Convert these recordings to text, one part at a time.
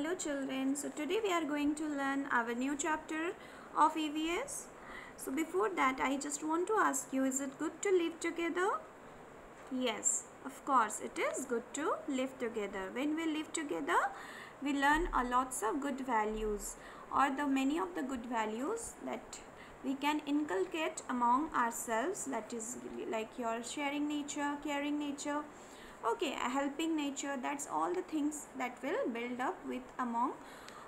Hello children. So today we are going to learn our new chapter of EVS. So before that I just want to ask you is it good to live together? Yes, of course it is good to live together. When we live together we learn a lots of good values or the many of the good values that we can inculcate among ourselves that is like your sharing nature, caring nature okay helping nature that's all the things that will build up with among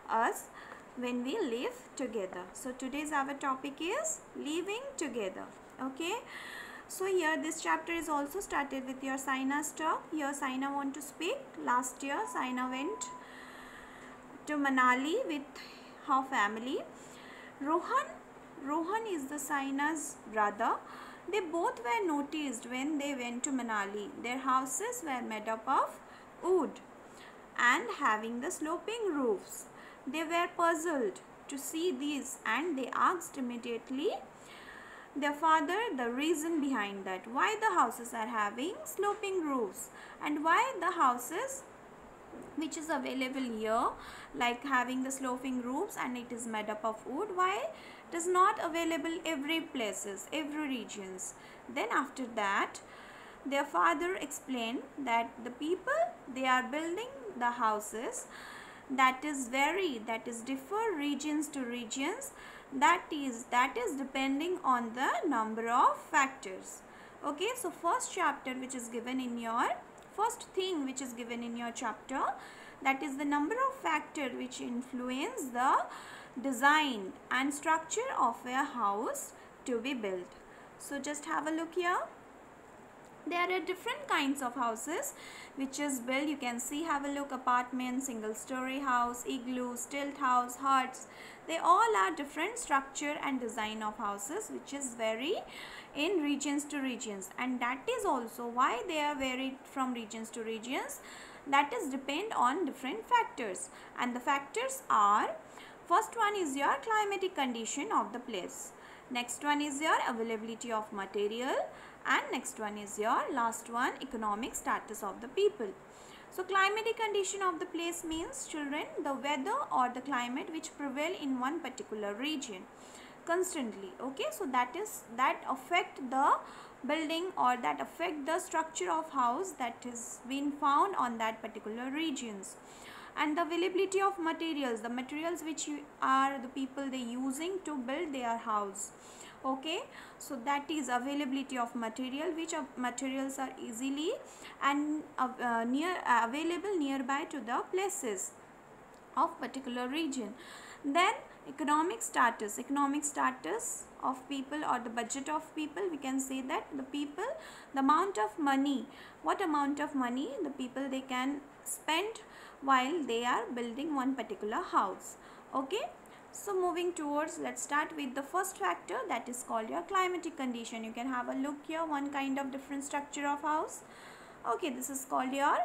us when we live together. So today's our topic is living together. Okay? So here this chapter is also started with your Saina talk here Saina want to speak. Last year Saina went to Manali with her family. Rohan Rohan is the Saina's brother they both were noticed when they went to Manali. Their houses were made up of wood and having the sloping roofs. They were puzzled to see these and they asked immediately their father the reason behind that. Why the houses are having sloping roofs and why the houses which is available here like having the sloping roofs and it is made up of wood why it is not available every places every regions. Then after that their father explained that the people they are building the houses that is vary that is differ regions to regions that is that is depending on the number of factors. Okay so first chapter which is given in your first thing which is given in your chapter that is the number of factor which influence the design and structure of a house to be built. So just have a look here. There are different kinds of houses which is built. You can see have a look apartment, single story house, igloo, stilt house, huts. They all are different structure and design of houses which is vary in regions to regions and that is also why they are varied from regions to regions that is depend on different factors and the factors are first one is your climatic condition of the place. Next one is your availability of material. And next one is your last one economic status of the people. So climatic condition of the place means children the weather or the climate which prevail in one particular region constantly. Okay so that is that affect the building or that affect the structure of house that is been found on that particular regions. And the availability of materials the materials which are the people they using to build their house. Okay? So that is availability of material which are materials are easily and uh, uh, near uh, available nearby to the places of particular region. Then economic status. Economic status of people or the budget of people we can say that the people the amount of money what amount of money the people they can spend while they are building one particular house. Okay? So moving towards let's start with the first factor that is called your climatic condition. You can have a look here one kind of different structure of house. Okay this is called your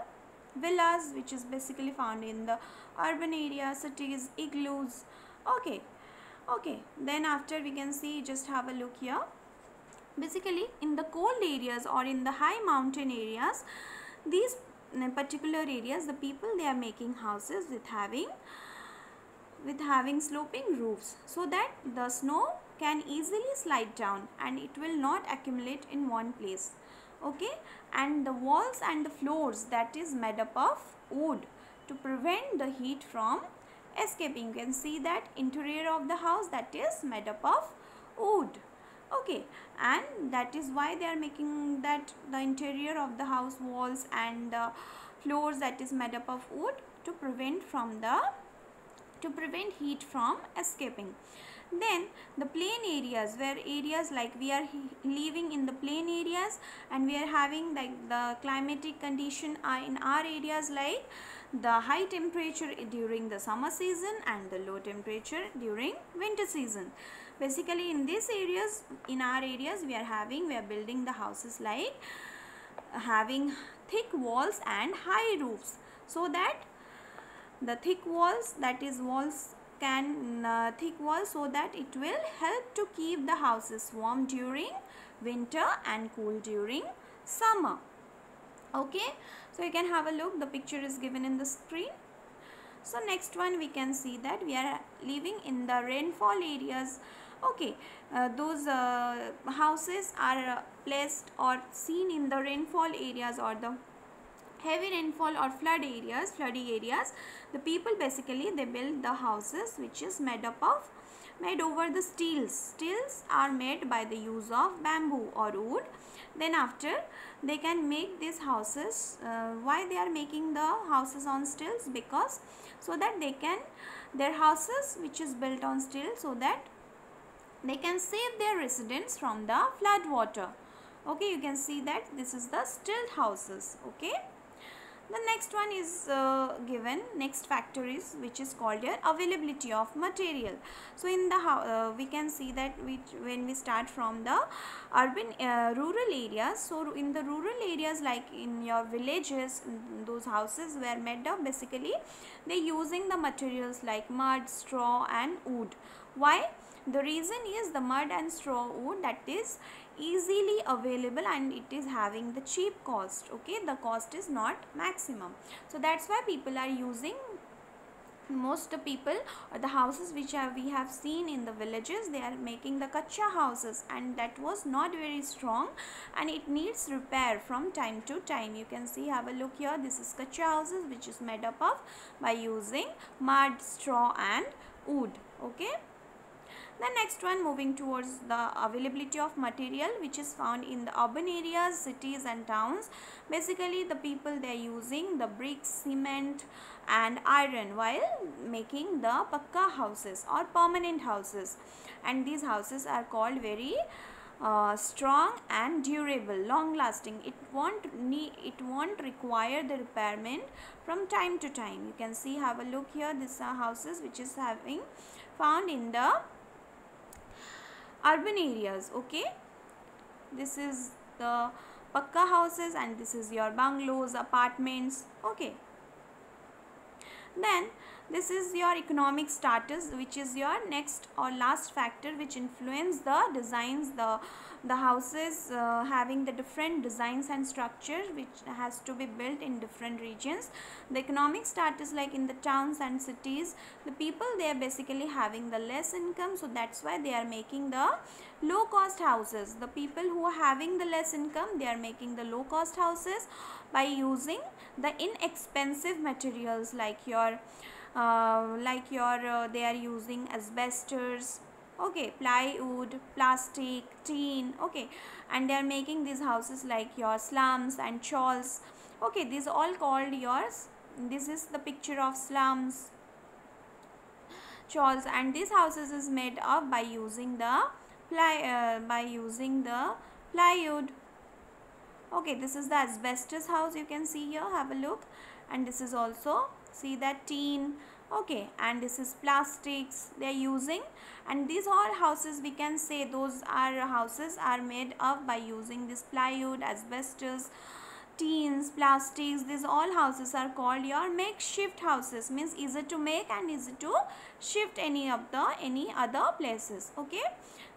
villas which is basically found in the urban areas cities igloos. Okay okay then after we can see just have a look here. Basically in the cold areas or in the high mountain areas these particular areas the people they are making houses with having with having sloping roofs so that the snow can easily slide down and it will not accumulate in one place. Okay and the walls and the floors that is made up of wood to prevent the heat from escaping. You can see that interior of the house that is made up of wood. Okay, and that is why they are making that the interior of the house walls and the floors that is made up of wood to prevent from the to prevent heat from escaping then the plain areas where areas like we are living in the plain areas and we are having like the climatic condition are in our areas like the high temperature during the summer season and the low temperature during winter season. Basically in these areas in our areas we are having we are building the houses like having thick walls and high roofs. So that the thick walls that is walls can uh, thick wall so that it will help to keep the houses warm during winter and cool during summer. Okay? So you can have a look. The picture is given in the screen. So next one we can see that we are living in the rainfall areas. Okay? Uh, those uh, houses are uh, placed or seen in the rainfall areas or the heavy rainfall or flood areas floody areas the people basically they build the houses which is made up of made over the steels. Steels are made by the use of bamboo or wood. Then after they can make these houses. Uh, why they are making the houses on steels? Because so that they can their houses which is built on steel so that they can save their residents from the flood water. Okay you can see that this is the stilt houses. Okay the next one is uh, given next factor is which is called your availability of material. So in the uh, we can see that we, when we start from the urban uh, rural areas so in the rural areas like in your villages those houses were made of basically they using the materials like mud straw and wood. Why? The reason is the mud and straw wood that is easily available and it is having the cheap cost okay? The cost is not maximum. So that's why people are using most people or the houses which have, we have seen in the villages they are making the kacha houses and that was not very strong and it needs repair from time to time. You can see have a look here this is kacha houses which is made up of by using mud straw and wood okay the next one moving towards the availability of material which is found in the urban areas, cities and towns. Basically the people they are using the bricks, cement and iron while making the pakka houses or permanent houses. And these houses are called very uh, strong and durable long lasting it won't need it won't require the repairment from time to time. You can see have a look here. These are houses which is having found in the urban areas okay? This is the pakka houses and this is your bungalows apartments okay then this is your economic status which is your next or last factor which influence the designs the the houses uh, having the different designs and structure which has to be built in different regions. The economic status like in the towns and cities the people they are basically having the less income so that's why they are making the low cost houses. The people who are having the less income they are making the low cost houses by using the inexpensive materials like your uh, like your uh, they are using asbestos okay plywood plastic tin. Okay and they are making these houses like your slums and chawls okay these all called yours. This is the picture of slums chawls and these houses is made up by using the ply uh, by using the plywood. Okay this is the asbestos house. You can see here. Have a look and this is also see that tin okay and this is plastics they are using. And these all houses we can say those are houses are made up by using this plywood asbestos tins plastics these all houses are called your makeshift houses. Means easy to make and easy to shift any of the any other places okay.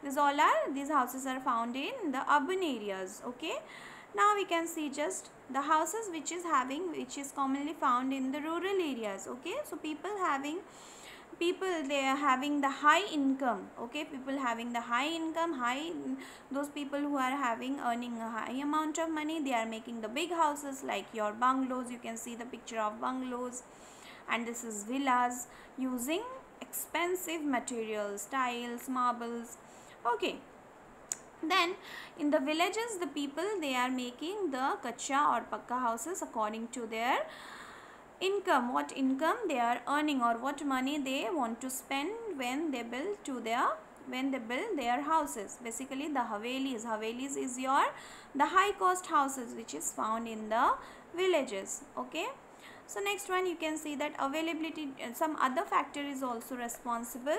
These all are these houses are found in the urban areas okay now we can see just the houses which is having which is commonly found in the rural areas okay? So people having people they are having the high income okay? People having the high income high those people who are having earning a high amount of money they are making the big houses like your bungalows. You can see the picture of bungalows. And this is villas using expensive materials tiles marbles okay then in the villages the people they are making the kacha or pakka houses according to their income. What income they are earning or what money they want to spend when they build to their when they build their houses. Basically the havelis. Havelis is your the high cost houses which is found in the villages. Okay? So next one you can see that availability some other factor is also responsible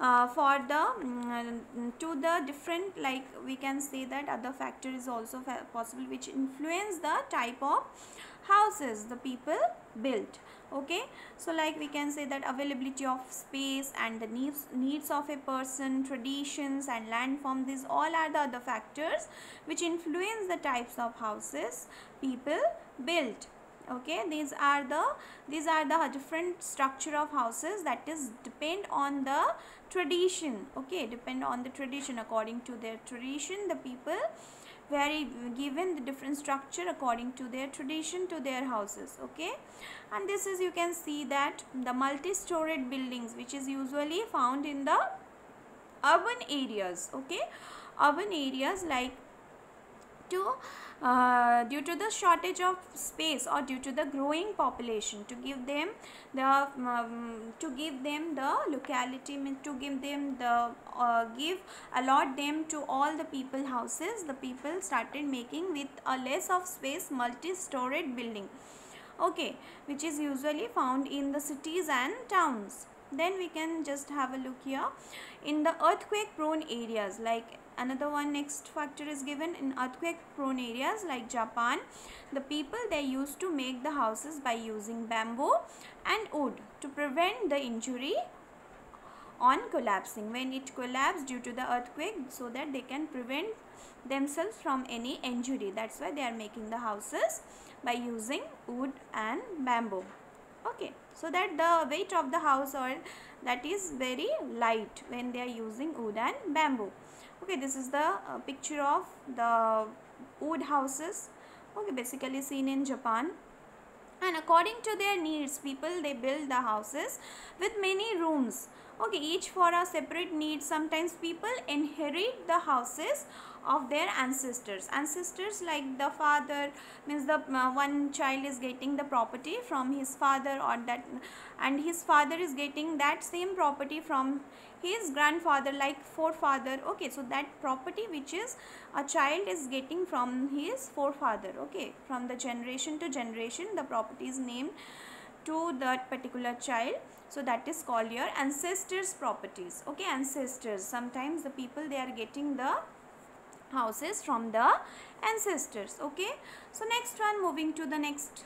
uh, for the um, to the different like we can say that other factor is also possible which influence the type of houses the people built okay? So like we can say that availability of space and the needs needs of a person traditions and land form these all are the other factors which influence the types of houses people built okay these are the these are the different structure of houses that is depend on the tradition. Okay depend on the tradition according to their tradition. The people very given the different structure according to their tradition to their houses. Okay and this is you can see that the multi-storied buildings which is usually found in the urban areas. Okay urban areas like to uh, due to the shortage of space or due to the growing population to give them the um, to give them the locality to give them the uh, give allot them to all the people houses the people started making with a less of space multi-storied building. Okay which is usually found in the cities and towns. Then we can just have a look here. In the earthquake prone areas like another one next factor is given in earthquake prone areas like Japan. The people they used to make the houses by using bamboo and wood to prevent the injury on collapsing. When it collapsed due to the earthquake so that they can prevent themselves from any injury. That's why they are making the houses by using wood and bamboo. Okay so that the weight of the house or that is very light when they are using wood and bamboo okay this is the uh, picture of the wood houses okay basically seen in Japan. And according to their needs people they build the houses with many rooms. Okay each for a separate need. Sometimes people inherit the houses of their ancestors. Ancestors like the father means the uh, one child is getting the property from his father or that and his father is getting that same property from his grandfather like forefather. Okay so that property which is a child is getting from his forefather. Okay from the generation to generation the property is named to that particular child. So that is called your ancestors properties. Okay ancestors sometimes the people they are getting the houses from the ancestors okay? So next one moving to the next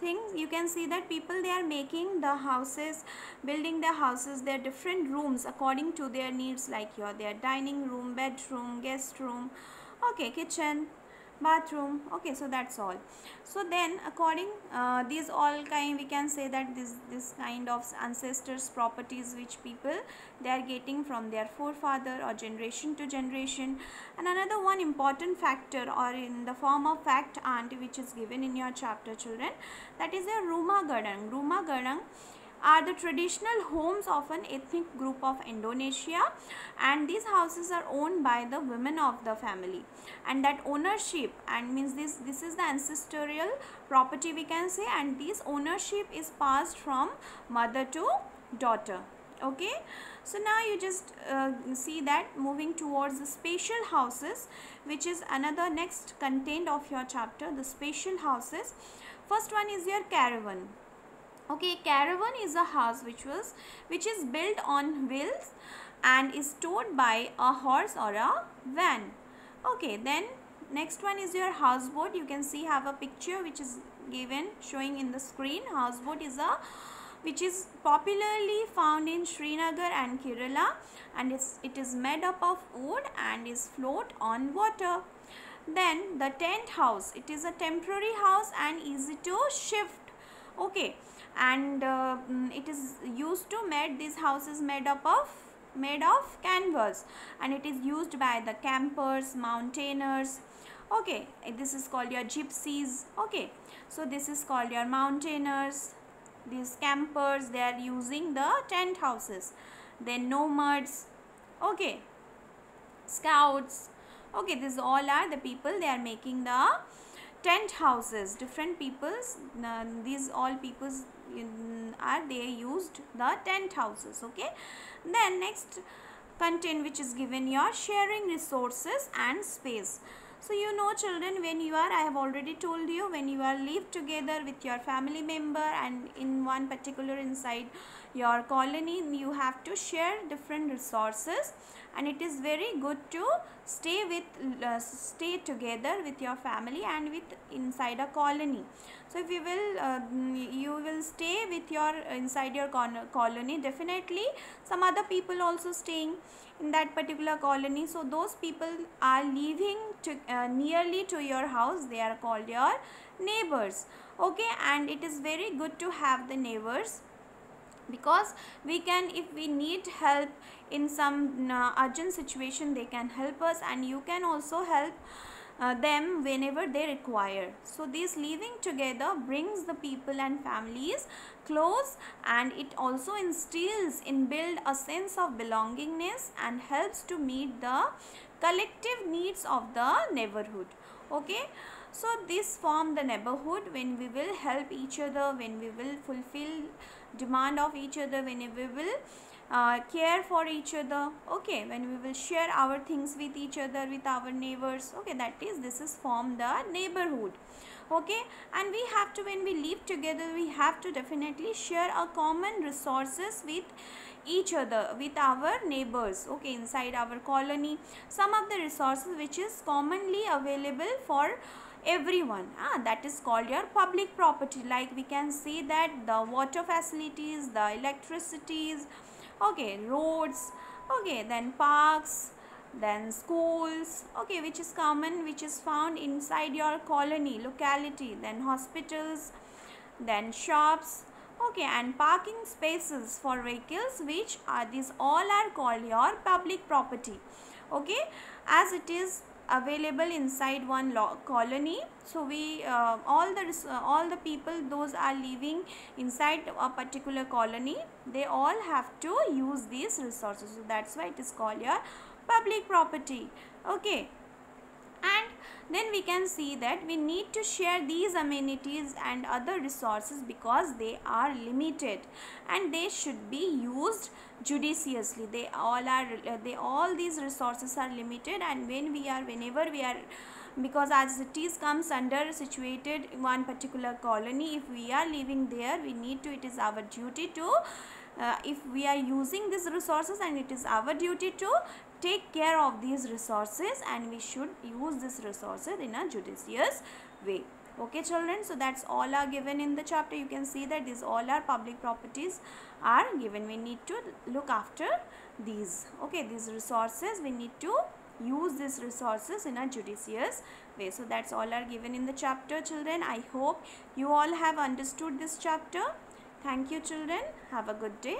thing. You can see that people they are making the houses building their houses their different rooms according to their needs like your their dining room bedroom guest room okay kitchen bathroom. Okay so that's all. So then according uh, these all kind we can say that this this kind of ancestors properties which people they are getting from their forefather or generation to generation. And another one important factor or in the form of fact aunt which is given in your chapter children that is a Rumah Gadang Rumah Gadang are the traditional homes of an ethnic group of Indonesia and these houses are owned by the women of the family. And that ownership and means this this is the ancestral property we can say and this ownership is passed from mother to daughter. Okay? So now you just uh, see that moving towards the spatial houses which is another next content of your chapter the spatial houses. First one is your caravan okay caravan is a house which was which is built on wheels and is towed by a horse or a van okay then next one is your houseboat you can see have a picture which is given showing in the screen houseboat is a which is popularly found in Srinagar and Kerala and it's, it is made up of wood and is float on water. Then the tent house, it is a temporary house and easy to shift. Okay, and uh, mm, it is used to made this house is made up of made of canvas. And it is used by the campers mountaineers okay. This is called your gypsies. Okay. So this is called your mountaineers these campers they are using the tent houses. Then nomads. Okay. Scouts. Okay. These all are the people they are making the tent houses different peoples uh, these all peoples are they used the tent houses okay? Then next content which is given your sharing resources and space. So you know children when you are I have already told you when you are live together with your family member and in one particular inside your colony you have to share different resources and it is very good to stay with uh, stay together with your family and with inside a colony. So if you will uh, you will stay with your inside your colony definitely some other people also staying in that particular colony. So those people are living to uh, nearly to your house they are called your neighbors. Okay and it is very good to have the neighbors because we can if we need help in some uh, urgent situation they can help us and you can also help uh, them whenever they require. So this living together brings the people and families close and it also instills in build a sense of belongingness and helps to meet the collective needs of the neighborhood. Okay. So this form the neighborhood when we will help each other, when we will fulfill demand of each other, when we will uh, care for each other. Okay when we will share our things with each other with our neighbors. Okay that is this is form the neighborhood. Okay and we have to when we live together we have to definitely share a common resources with each other with our neighbors. Okay inside our colony some of the resources which is commonly available for everyone ah, that is called your public property. Like we can see that the water facilities the electricities okay roads okay then parks then schools okay which is common which is found inside your colony locality then hospitals then shops okay and parking spaces for vehicles which are these all are called your public property okay? As it is available inside one colony. So we uh, all the uh, all the people those are living inside a particular colony they all have to use these resources. So that's why it is called your public property. Okay and then we can see that we need to share these amenities and other resources because they are limited and they should be used judiciously. They all are they all these resources are limited and when we are whenever we are because as cities comes under situated one particular colony if we are living there we need to it is our duty to uh, if we are using these resources and it is our duty to take care of these resources and we should use these resources in a judicious way. Okay children so that's all are given in the chapter. You can see that these all are public properties are given. We need to look after these. Okay these resources we need to use these resources in a judicious way. So that's all are given in the chapter children. I hope you all have understood this chapter thank you children. Have a good day